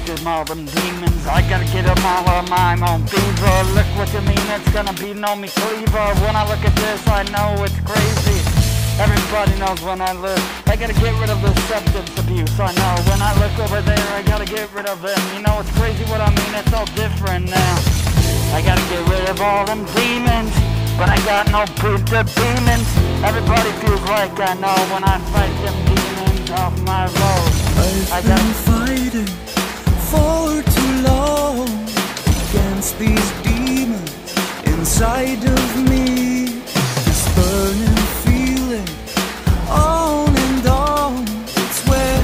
I gotta all them demons. I gotta get them all on my own fever. Look what you mean, it's gonna be no me cleaver. When I look at this, I know it's crazy. Everybody knows when I look. I gotta get rid of the substance abuse. I know when I look over there, I gotta get rid of them. You know it's crazy what I mean, it's all different now. I gotta get rid of all them demons. But I got no proof to demons. Everybody feels like I know when I fight them demons off my road. I've I been got fighting for too long against these demons inside of me. This burning feeling on and on. It's where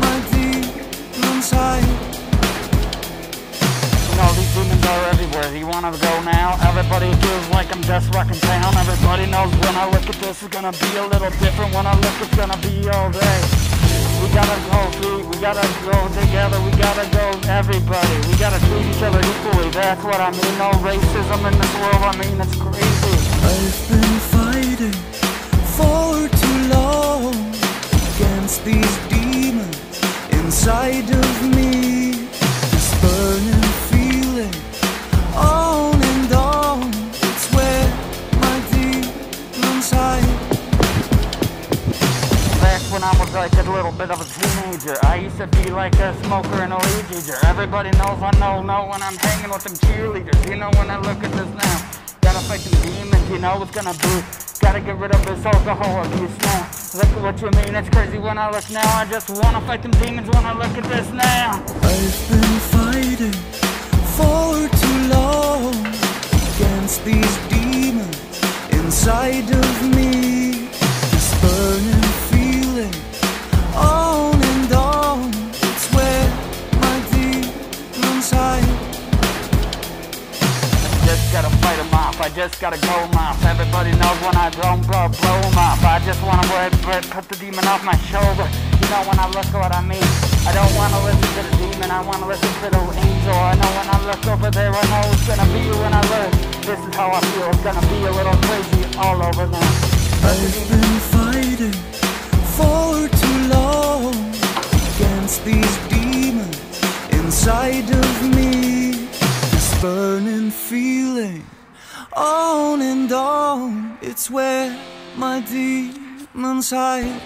my demons hide. You know, these demons are everywhere. You wanna go now? Everybody feels like I'm just rocking town. Everybody knows when I look at this, it's gonna be a little different. When I look, it's gonna be all day. We gotta go free, we gotta go together, we gotta go everybody. We gotta treat each other equally. That's what I mean. No racism in this world, I mean, it's crazy. I've been fighting for too long against these demons inside of me. I was like a little bit of a teenager, I used to be like a smoker and a weed eater. Everybody knows I know, know when I'm hanging with them cheerleaders. You know when I look at this now, gotta fight them demons. You know it's gonna be, gotta get rid of this alcohol abuse now. Look at what you mean, it's crazy when I look now. I just wanna fight them demons when I look at this now. I've been fighting for too long against these demons inside of me. I just gotta go off. Everybody knows when I blow 'em, blow, blow 'em off. I just wanna wear but put the demon off my shoulder. You know when I look at what I mean. I don't wanna listen to the demon, I wanna listen to the angel. I know when I look over there, I know it's gonna be when I look. This is how I feel, it's gonna be a little crazy all over now. I've been fighting for too long against these demons inside of me. This burning feeling on and on. It's where my demons hide.